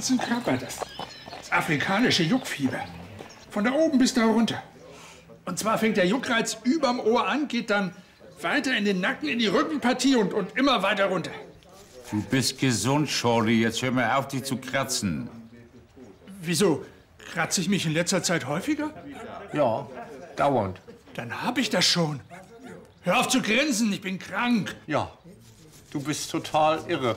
ganzen Körper. Das, das afrikanische Juckfieber. Von da oben bis da runter. Und zwar fängt der Juckreiz überm Ohr an, geht dann weiter in den Nacken, in die Rückenpartie und, und immer weiter runter. Du bist gesund, Shorty. Jetzt hör mal auf, dich zu kratzen. Wieso? Kratze ich mich in letzter Zeit häufiger? Ja, dauernd. Dann hab ich das schon. Hör auf zu grinsen, ich bin krank. Ja, du bist total irre.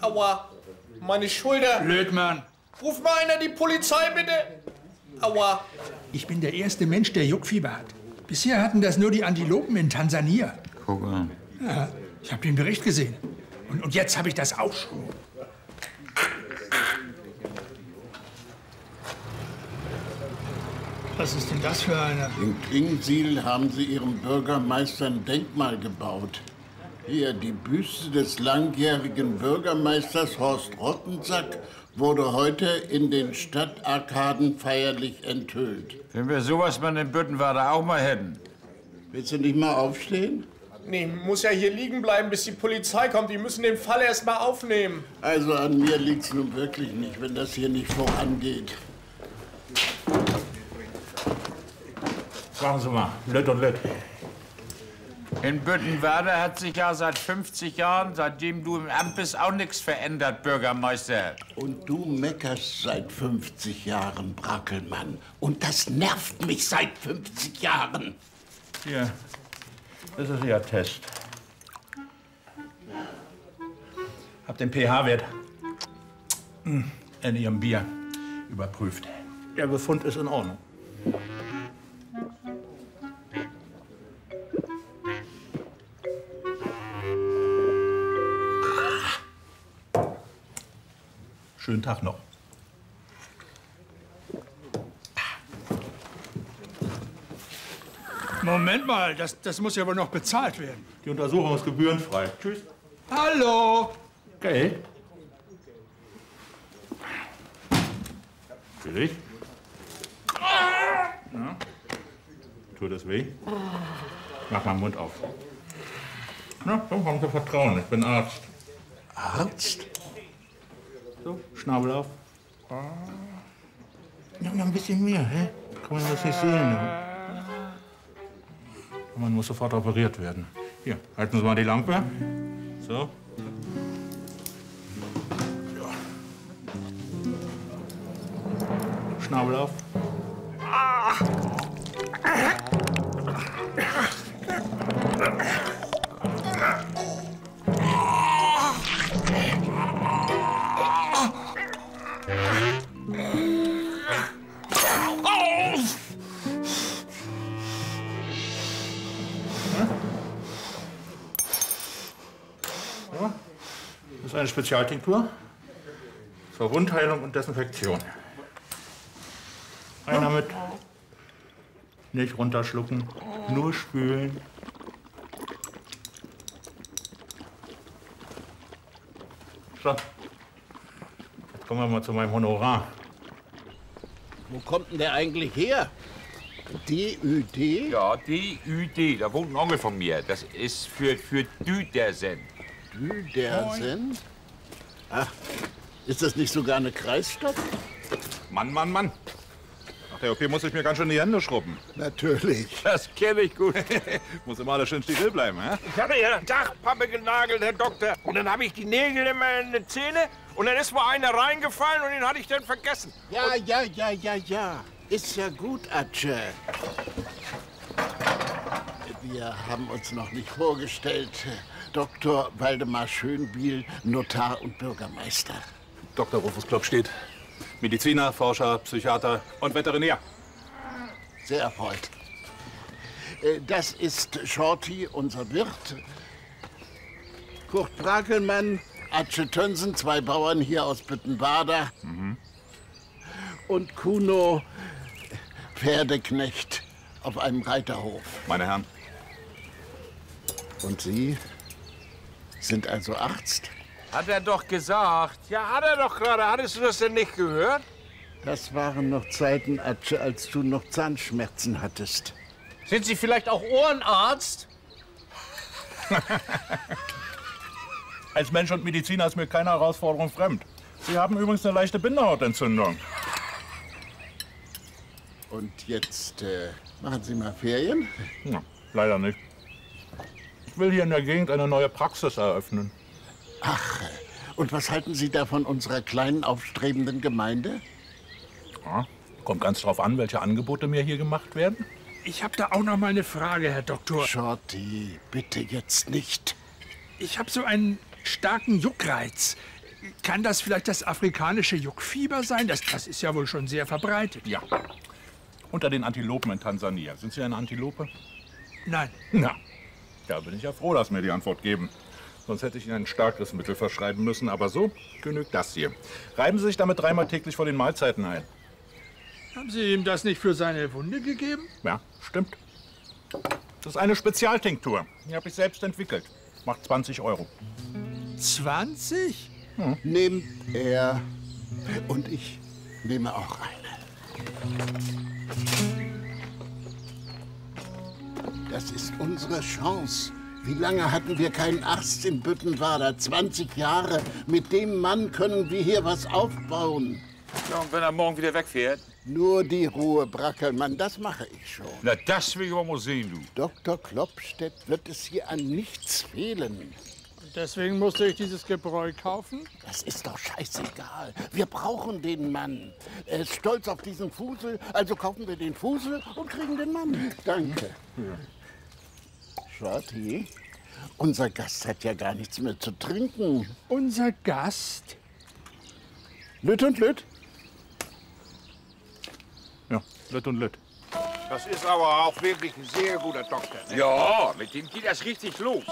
Aua, meine Schulter. Blödmann. Ruf mal einer die Polizei, bitte. Aua. Ich bin der erste Mensch, der Juckfieber hat. Bisher hatten das nur die Antilopen in Tansania. Guck an. Ja, ich habe den Bericht gesehen. Und, und jetzt habe ich das auch schon. Was ist denn das für eine? In Klingsiel haben sie ihrem Bürgermeister ein Denkmal gebaut. Hier, die Büste des langjährigen Bürgermeisters Horst Rottensack wurde heute in den Stadtarkaden feierlich enthüllt. Wenn wir sowas mal in Büttenwader auch mal hätten. Willst du nicht mal aufstehen? Nee, muss ja hier liegen bleiben, bis die Polizei kommt. Die müssen den Fall erst mal aufnehmen. Also an mir liegt's nun wirklich nicht, wenn das hier nicht vorangeht. Machen Sie mal, Lütt und Lütt. In Büttenwader hat sich ja seit 50 Jahren, seitdem du im Amt bist, auch nichts verändert, Bürgermeister. Und du meckerst seit 50 Jahren, Brackelmann. Und das nervt mich seit 50 Jahren. Hier, das ist Ihr Test. Hab den pH-Wert in Ihrem Bier überprüft. Der Befund ist in Ordnung. Schönen Tag noch. Moment mal, das, das muss ja wohl noch bezahlt werden. Die Untersuchung ist gebührenfrei. Tschüss. Hallo! Für dich? Ja. Tut das weh? Mach mal den Mund auf. Na, komm, haben Sie Vertrauen. Ich bin Arzt. Arzt? So, Schnabel auf. Ja, noch ein bisschen mehr, hä? Kann man das nicht sehen? Man muss sofort operiert werden. Hier, halten Sie mal die Lampe. So. Ja. Schnabel auf. Ja. Spezialtinktur zur Wundheilung und Desinfektion. Einer mit. Nicht runterschlucken, nur spülen. So. Jetzt kommen wir mal zu meinem Honorar. Wo kommt denn der eigentlich her? DÜD? Ja, DÜD, da wohnt ein Onkel von mir. Das ist für, für Düdersen. Düdersen? Ach, ist das nicht sogar eine Kreisstadt? Mann, Mann, Mann. Nach der OP muss ich mir ganz schön die Hände schrubben. Natürlich. Das kenne ich gut. Muss immer alles schön still bleiben, hä? Ich hatte ja Dachpappe genagelt, Herr Doktor. Und dann habe ich die Nägel immer in die Zähne. Und dann ist mal einer reingefallen und den hatte ich dann vergessen. Ja, ja, ja, ja, ja. Ist ja gut, Atsche. Wir haben uns noch nicht vorgestellt. Dr. Waldemar Schönbiel, Notar und Bürgermeister. Dr. Rufus Klopp steht. Mediziner, Forscher, Psychiater und Veterinär. Sehr erfreut. Äh, Das ist Shorty, unser Wirt. Kurt Brakelmann, Atsche Tönsen, zwei Bauern hier aus Büttenbader. Und Kuno, Pferdeknecht auf einem Reiterhof. Meine Herren, Und Sie sind also Arzt? Hat er doch gesagt. Ja, hat er doch gerade. Hattest du das denn nicht gehört? Das waren noch Zeiten, Atsche, als du noch Zahnschmerzen hattest. Sind Sie vielleicht auch Ohrenarzt? Als Mensch und Mediziner ist mir keine Herausforderung fremd. Sie haben übrigens eine leichte Bindehautentzündung. Und jetzt äh, machen Sie mal Ferien? Ja, leider nicht. Ich will hier in der Gegend eine neue Praxis eröffnen. Ach, und was halten Sie da von unserer kleinen, aufstrebenden Gemeinde? Ja, kommt ganz drauf an, welche Angebote mir hier gemacht werden. Ich habe da auch noch mal eine Frage, Herr Doktor. Shorty, bitte jetzt nicht. Ich habe so einen starken Juckreiz. Kann das vielleicht das afrikanische Juckfieber sein? Das, das ist ja wohl schon sehr verbreitet. Ja. Unter den Antilopen in Tansania. Sind Sie eine Antilope? Nein. Na, da bin ich ja froh, dass mir die Antwort geben. Sonst hätte ich Ihnen ein starkes Mittel verschreiben müssen. Aber so genügt das hier. Reiben Sie sich damit dreimal täglich vor den Mahlzeiten ein. Haben Sie ihm das nicht für seine Wunde gegeben? Ja, stimmt. Das ist eine Spezialtinktur. Die habe ich selbst entwickelt. Macht 20 Euro. 20? Nehmt er und ich nehme auch eine. Das ist unsere Chance. Wie lange hatten wir keinen Arzt in Büttenwader? 20 Jahre. Mit dem Mann können wir hier was aufbauen. Ja, und wenn er morgen wieder wegfährt? Nur die Ruhe, Brackelmann, das mache ich schon. Na, das will ich aber mal sehen, du. Dr. Klopstedt wird es hier an nichts fehlen. Deswegen musste ich dieses Gebräu kaufen? Das ist doch scheißegal. Wir brauchen den Mann. Er ist stolz auf diesen Fusel, also kaufen wir den Fusel und kriegen den Mann. Danke. Shorty, unser Gast hat ja gar nichts mehr zu trinken. Unser Gast? Lütt und Lütt? Ja, Lütt und Lütt. Das ist aber auch wirklich ein sehr guter Doktor. Ne? Ja, mit dem geht das richtig los.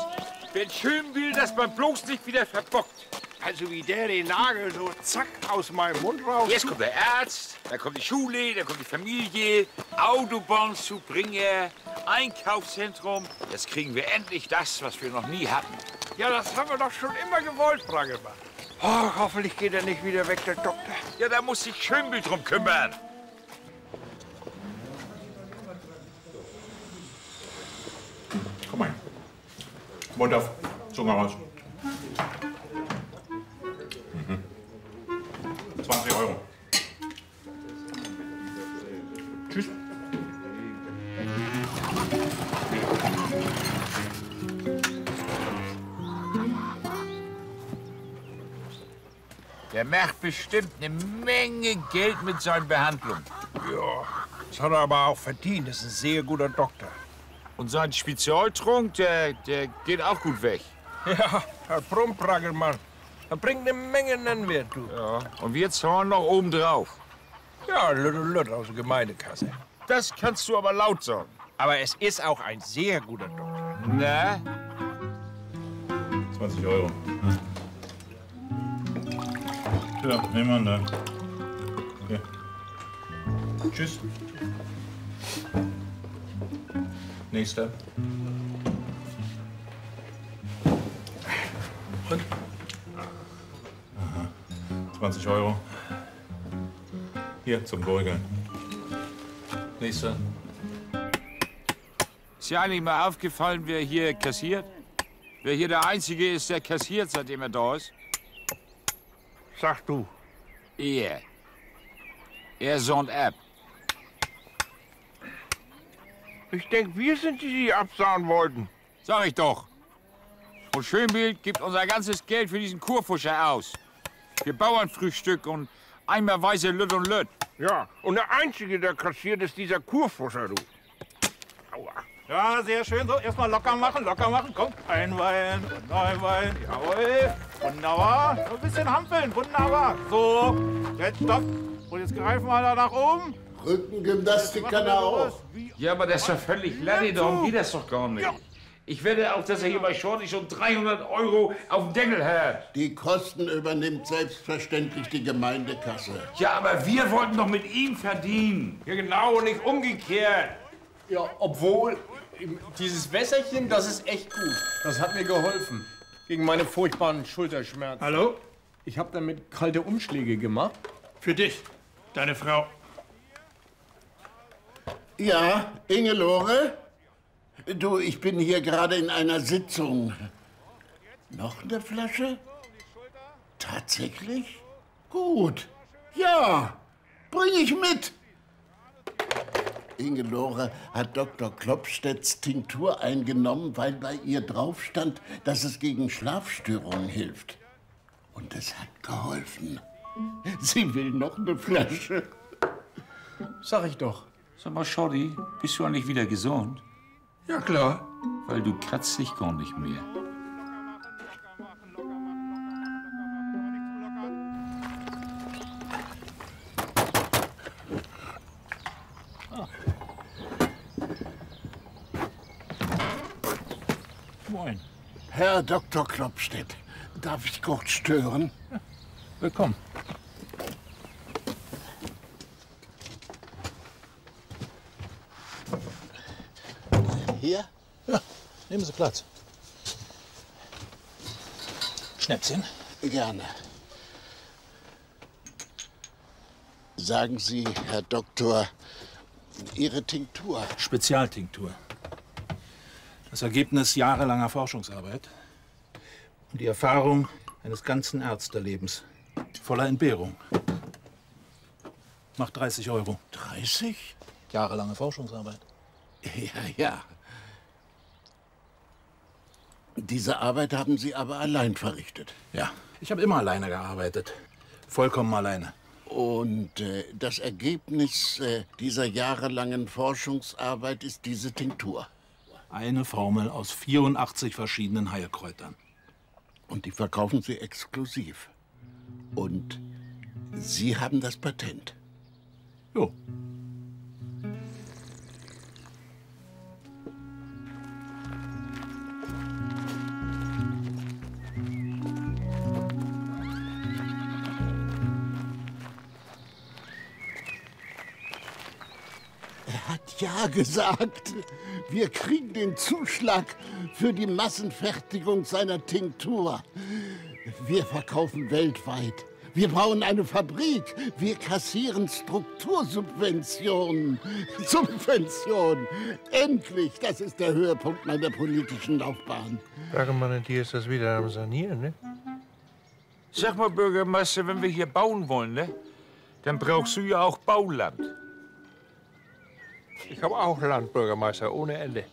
Wenn schön will, dass man bloß nicht wieder verbockt. Also wie der den Nagel so zack aus meinem Mund raus. Erst kommt der Arzt, dann kommt die Schule, dann kommt die Familie, Autobahnzubringer, Einkaufszentrum. Jetzt kriegen wir endlich das, was wir noch nie hatten. Ja, das haben wir doch schon immer gewollt, Braggemann. Oh, hoffentlich geht er nicht wieder weg, der Doktor. Ja, da muss sich Schönbild drum kümmern. Mund auf. Zunge raus. Mhm. 20 Euro. Tschüss. Der macht bestimmt eine Menge Geld mit seinen Behandlungen. Ja, das hat er aber auch verdient. Das ist ein sehr guter Doktor. Und sein Spezialtrunk, der, der geht auch gut weg. Ja, Herr Brumpraggelmann. Er bringt eine Menge Nennwert, du. Ja. Und wir zahlen noch oben drauf. Ja, Lütt und Lütt aus der Gemeindekasse. Das kannst du aber laut sagen. Aber es ist auch ein sehr guter Doktor. Na? 20 Euro. Ja, nehmen wir dann. Hier. Tschüss. Nächster. Und? Aha. 20 Euro. Hier zum Beugeln. Nächster. Ist dir eigentlich mal aufgefallen, wer hier kassiert? Wer hier der Einzige ist, der kassiert, seitdem er da ist? Sag du. Er. Er sonnt ab. Ich denke, wir sind die, die absahen wollten. Sag ich doch. Und Schönbild gibt unser ganzes Geld für diesen Kurfuscher aus. Für Bauernfrühstück und einmal weiße Lütt und Lütt. Ja, und der Einzige, der kassiert, ist dieser Kurfuscher, du. Aua. Ja, sehr schön. So, erstmal locker machen, locker machen. Komm, ein Wein und ein Wein. Jawohl. Wunderbar. So ein bisschen hampeln. Wunderbar. So, jetzt stopp. Und jetzt greifen wir da nach oben. Rückengymnastik kann er auch. Ja, aber das ist doch völlig lange, darum geht das doch gar nicht. Ich wette auch, dass er hier bei Shorty schon 300 Euro auf dem Deckel hat. Die Kosten übernimmt selbstverständlich die Gemeindekasse. Ja, aber wir wollten doch mit ihm verdienen. Ja, genau, nicht umgekehrt. Ja, obwohl, dieses Wässerchen, das ist echt gut. Das hat mir geholfen. Gegen meine furchtbaren Schulterschmerzen. Hallo? Ich habe damit kalte Umschläge gemacht. Für dich, deine Frau. Ja, Ingelore? Du, ich bin hier gerade in einer Sitzung. Noch eine Flasche? Tatsächlich? Gut. Ja, bring ich mit. Ingelore hat Dr. Klopstedts Tinktur eingenommen, weil bei ihr drauf stand, dass es gegen Schlafstörungen hilft. Und es hat geholfen. Sie will noch eine Flasche. Sag ich doch. Sag mal, Shorty, bist du eigentlich wieder gesund? Ja, klar. Weil du kratzt dich gar nicht mehr. Moin. Herr Dr. Klopstedt, darf ich kurz stören? Willkommen. Hier? Ja, nehmen Sie Platz. Schnäpschen. Gerne. Sagen Sie, Herr Doktor, Ihre Tinktur. Spezialtinktur. Das Ergebnis jahrelanger Forschungsarbeit und die Erfahrung eines ganzen Ärztelebens. Voller Entbehrung. Macht 30 Euro. 30? Jahrelange Forschungsarbeit. Ja, ja. Diese Arbeit haben Sie aber allein verrichtet. Ja, ich habe immer alleine gearbeitet. Vollkommen alleine. Und äh, das Ergebnis äh, dieser jahrelangen Forschungsarbeit ist diese Tinktur. Eine Formel aus 84 verschiedenen Heilkräutern. Und die verkaufen Sie exklusiv. Und Sie haben das Patent. Jo. Ja gesagt. Wir kriegen den Zuschlag für die Massenfertigung seiner Tinktur. Wir verkaufen weltweit. Wir bauen eine Fabrik. Wir kassieren Struktursubventionen. Subventionen. Endlich. Das ist der Höhepunkt meiner politischen Laufbahn. Bergemann und die ist das wieder am Sanieren, ne? Sag mal, Bürgermeister, wenn wir hier bauen wollen, ne? Dann brauchst du ja auch Bauland. Ich habe auch Land, Bürgermeister, ohne Ende.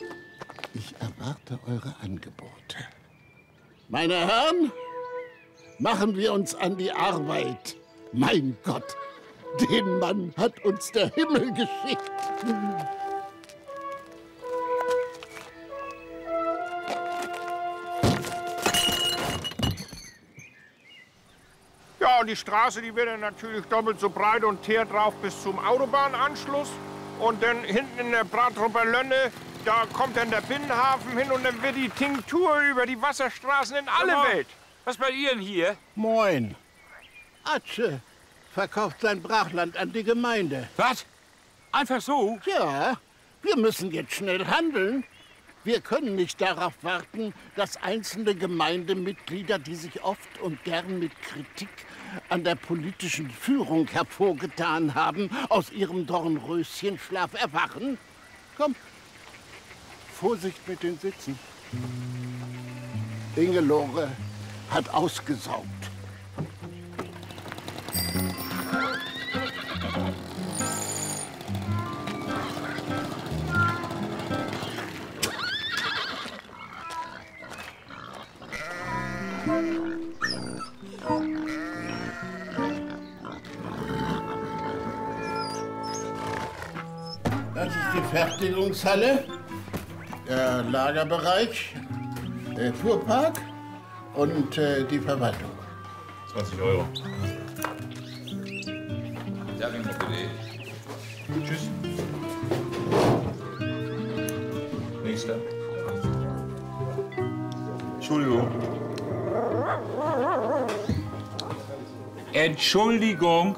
Ich erwarte eure Angebote. Meine Herren, machen wir uns an die Arbeit. Mein Gott, den Mann hat uns der Himmel geschickt. Ja, und die Straße, die wird dann natürlich doppelt so breit und teert drauf bis zum Autobahnanschluss. Und dann hinten in der Bratrupper Lönne, da kommt dann der Binnenhafen hin und dann wird die Tinktur über die Wasserstraßen in alle mal, Welt. Was bei Ihnen hier? Moin. Atsche verkauft sein Brachland an die Gemeinde. Was? Einfach so? Ja, wir müssen jetzt schnell handeln. Wir können nicht darauf warten, dass einzelne Gemeindemitglieder, die sich oft und gern mit Kritik an der politischen Führung hervorgetan haben, aus ihrem Dornröschenschlaf erwachen. Komm, Vorsicht mit den Sitzen. Ingelore hat ausgesaugt. Fertigungshalle, der Lagerbereich, der Fuhrpark und äh, die Verwaltung. 20 Euro. Sag ich mal bitte. Tschüss. Nächster. Entschuldigung. Entschuldigung,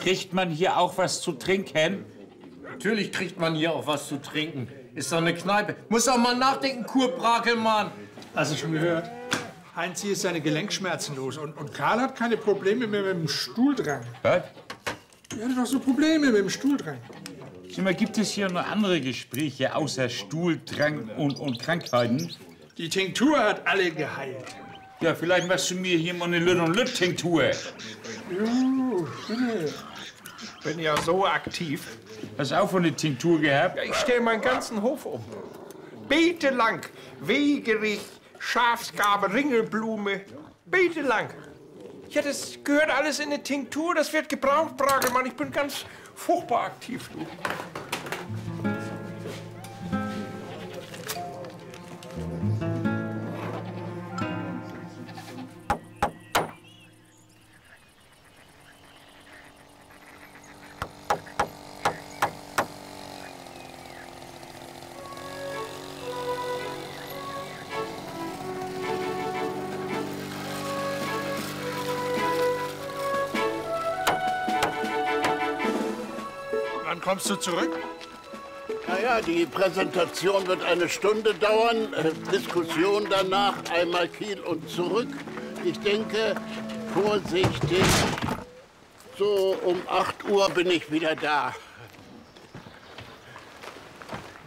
kriegt man hier auch was zu trinken? Natürlich kriegt man hier auch was zu trinken. Ist doch eine Kneipe. Muss auch mal nachdenken, Kurbrakelmann. Hast du schon gehört? Heinz ist seine Gelenkschmerzen los und, und Karl hat keine Probleme mehr mit dem Stuhldrang. Was? Er hatte doch so Probleme mit dem Stuhldrang. Sag mal, gibt es hier noch andere Gespräche außer Stuhldrang und, und Krankheiten? Die Tinktur hat alle geheilt. Ja, vielleicht machst du mir hier mal eine Lütt und Lütt Tinktur. Bin ja so aktiv. Hast du auch von der Tinktur gehabt? Ich stelle meinen ganzen Hof um. Beetelang. Wegerich, Schafsgabe, Ringelblume. Beetelang. Ja, das gehört alles in eine Tinktur. Das wird gebraucht, Bragelmann. Ich bin ganz furchtbar aktiv. Du. Kommst du zurück? Naja, die Präsentation wird eine Stunde dauern, äh, Diskussion danach, einmal Kiel und zurück. Ich denke, vorsichtig, so um 8 Uhr bin ich wieder da.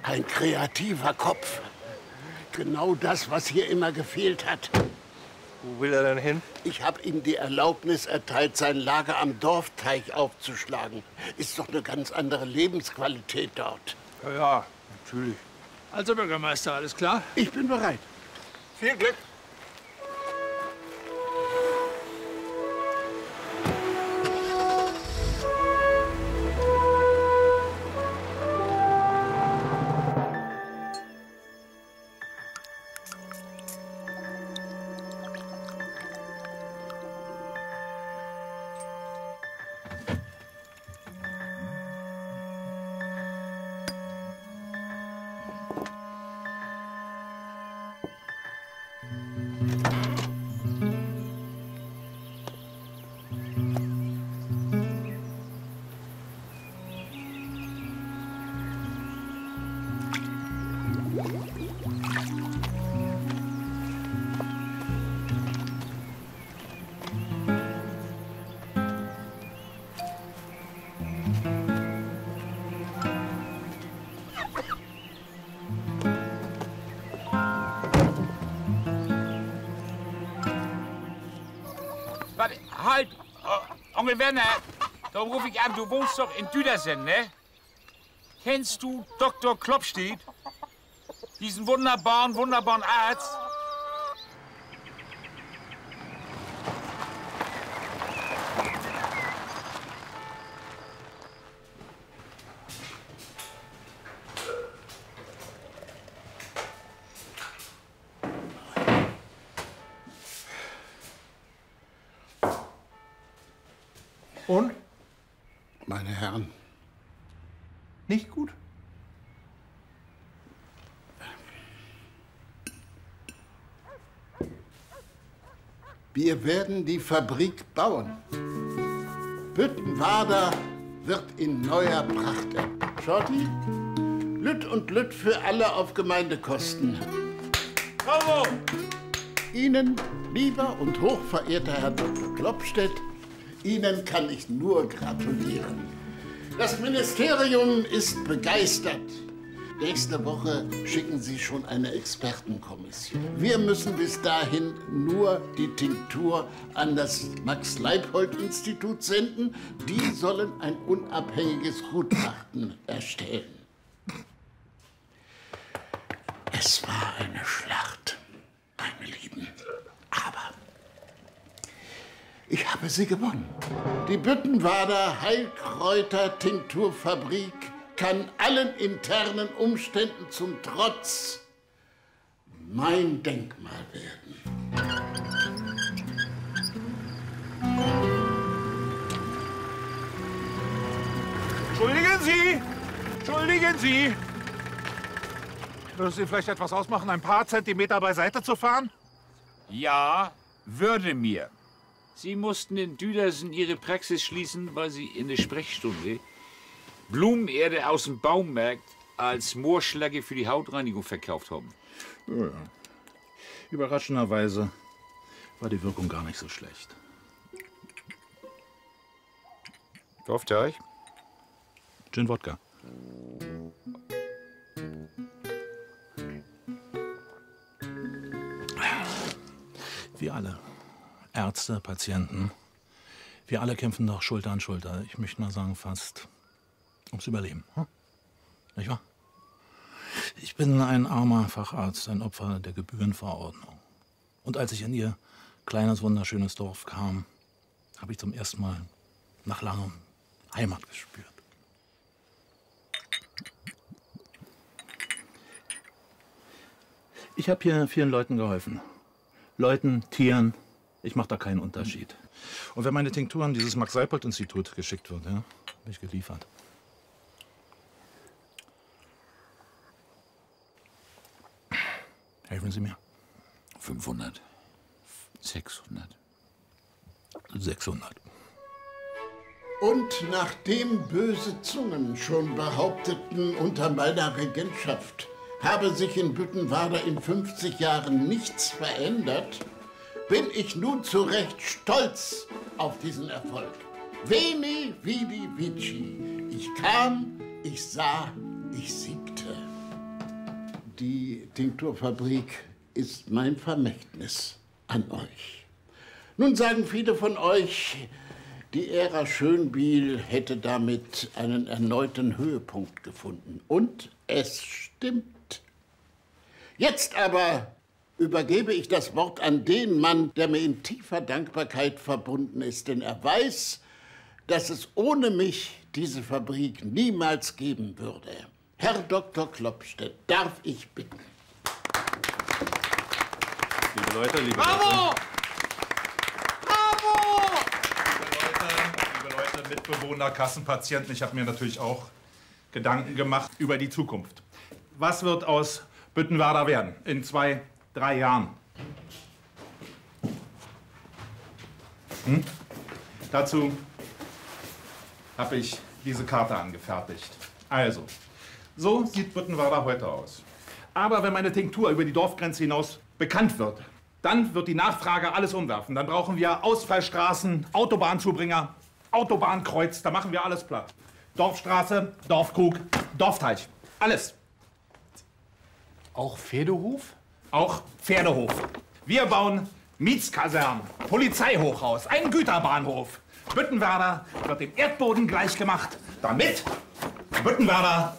Ein kreativer Kopf. Genau das, was hier immer gefehlt hat. Wo will er denn hin? Ich habe ihm die Erlaubnis erteilt, sein Lager am Dorfteich aufzuschlagen. Ist doch eine ganz andere Lebensqualität dort. Ja, ja, natürlich. Also, Bürgermeister, alles klar? Ich bin bereit. Viel Glück. Onkel Werner, darum rufe ich an, du wohnst doch in Düdersen, ne? Kennst du Dr. Klopstedt? Diesen wunderbaren, wunderbaren Arzt? Und? Meine Herren, Nicht gut? wir werden die Fabrik bauen. Büttenwader wird in neuer Pracht. Shorty, Lütt und Lütt für alle auf Gemeindekosten. Bravo! Ihnen, lieber und hochverehrter Herr Dr. Klopstedt, Ihnen kann ich nur gratulieren. Das Ministerium ist begeistert. Nächste Woche schicken Sie schon eine Expertenkommission. Wir müssen bis dahin nur die Tinktur an das Max-Leipold-Institut senden. Die sollen ein unabhängiges Gutachten erstellen. Es war eine Schlacht, meine Lieben. Aber ich habe sie gewonnen. Die Büttenwader Heilkräuter Tinkturfabrik kann allen internen Umständen zum Trotz mein Denkmal werden. Entschuldigen Sie! Entschuldigen Sie! Würde Sie vielleicht etwas ausmachen, ein paar Zentimeter beiseite zu fahren? Ja, würde mir. Sie mussten in Düdersen Ihre Praxis schließen, weil Sie in der Sprechstunde Blumenerde aus dem Baumarkt als Moorschläge für die Hautreinigung verkauft haben. Ja. Überraschenderweise war die Wirkung gar nicht so schlecht. Kauft ihr euch? Gin Wodka. Wir alle, Ärzte, Patienten, wir alle kämpfen doch Schulter an Schulter. Ich möchte mal sagen, fast ums Überleben. Hm? Nicht wahr? Ich bin ein armer Facharzt, ein Opfer der Gebührenverordnung. Und als ich in Ihr kleines, wunderschönes Dorf kam, habe ich zum ersten Mal nach langem Heimat gespürt. Ich habe hier vielen Leuten geholfen. Leuten, Tieren. Ich mache da keinen Unterschied. Und wenn meine Tinktur an dieses Max-Seipold-Institut geschickt wird, ja, bin ich geliefert. Helfen Sie mir. 500. 600. 600. Und nachdem böse Zungen schon behaupteten, unter meiner Regentschaft habe sich in Büttenwader in 50 Jahren nichts verändert, bin ich nun zu Recht stolz auf diesen Erfolg. Veni, vidi, vici. Ich kam, ich sah, ich siegte. Die Tinkturfabrik ist mein Vermächtnis an euch. Nun sagen viele von euch, die Ära Schönbiel hätte damit einen erneuten Höhepunkt gefunden. Und es stimmt. Jetzt aber übergebe ich das Wort an den Mann, der mir in tiefer Dankbarkeit verbunden ist, denn er weiß, dass es ohne mich diese Fabrik niemals geben würde. Herr Dr. Klopstedt, darf ich bitten. Liebe Leute, liebe Bravo! Bravo! Liebe Leute, Mitbewohner, Kassenpatienten, ich habe mir natürlich auch Gedanken gemacht über die Zukunft. Was wird aus Büttenwerder werden in zwei, drei Jahren? Hm? Dazu habe ich diese Karte angefertigt. Also, so sieht Büttenwerder heute aus. Aber wenn meine Tinktur über die Dorfgrenze hinaus bekannt wird, dann wird die Nachfrage alles umwerfen. Dann brauchen wir Ausfallstraßen, Autobahnzubringer, Autobahnkreuz, da machen wir alles platt. Dorfstraße, Dorfkrug, Dorfteich, alles. Auch Pferdehof? Auch Pferdehof. Wir bauen Mietskasernen, Polizeihochhaus, einen Güterbahnhof. Büttenwerder wird dem Erdboden gleichgemacht, damit Büttenwerder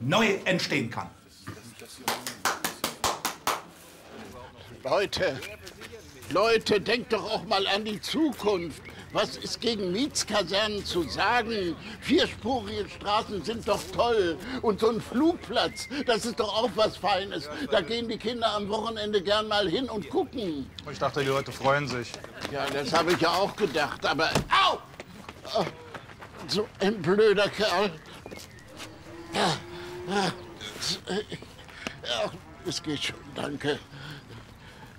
neu entstehen kann. Leute, Leute, denkt doch auch mal an die Zukunft. Was ist gegen Mietskasernen zu sagen? Vierspurige Straßen sind doch toll. Und so ein Flugplatz, das ist doch auch was Feines. Da gehen die Kinder am Wochenende gern mal hin und gucken. Ich dachte, die Leute freuen sich. Ja, das habe ich ja auch gedacht, aber... Au! Ah, So ein blöder Kerl. Ja, ja, ja, es geht schon, danke.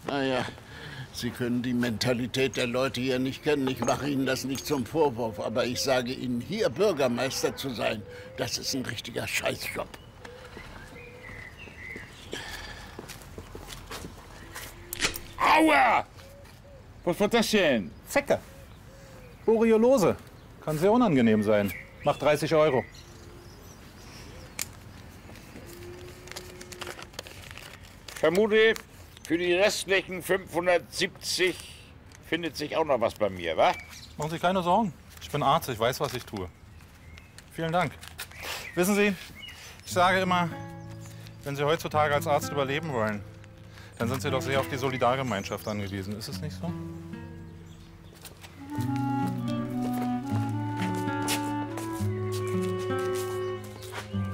Naja, Sie können die Mentalität der Leute hier nicht kennen. Ich mache Ihnen das nicht zum Vorwurf, aber ich sage Ihnen, hier Bürgermeister zu sein, das ist ein richtiger Scheißjob. Aua! Was war das denn? Zecke. Borreliose. Kann sehr unangenehm sein. Macht 30 Euro. Vermute, für die restlichen 570 findet sich auch noch was bei mir, wa? Machen Sie keine Sorgen. Ich bin Arzt, ich weiß, was ich tue. Vielen Dank. Wissen Sie, ich sage immer, wenn Sie heutzutage als Arzt überleben wollen, dann sind Sie doch sehr auf die Solidargemeinschaft angewiesen. Ist es nicht so?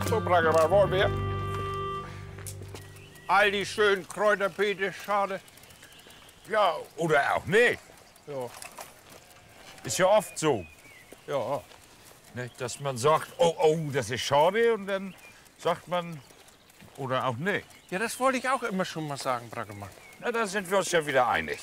So, Bragger, was wollen wir? All die schönen Kräuterbeete, schade. Ja, oder auch nicht. Ja, Ist ja oft so, ja. ne, dass man sagt, oh, oh, das ist schade und dann sagt man, oder auch nicht. Ja, das wollte ich auch immer schon mal sagen, Braggemann. Na, da sind wir uns ja wieder einig.